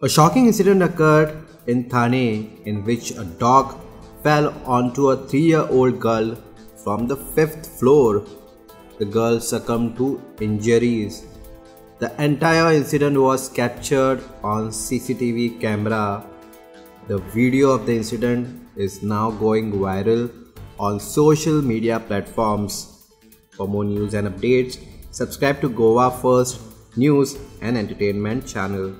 A shocking incident occurred in Thane in which a dog fell onto a three year old girl from the fifth floor. The girl succumbed to injuries. The entire incident was captured on CCTV camera. The video of the incident is now going viral on social media platforms. For more news and updates, subscribe to Goa First News and Entertainment channel.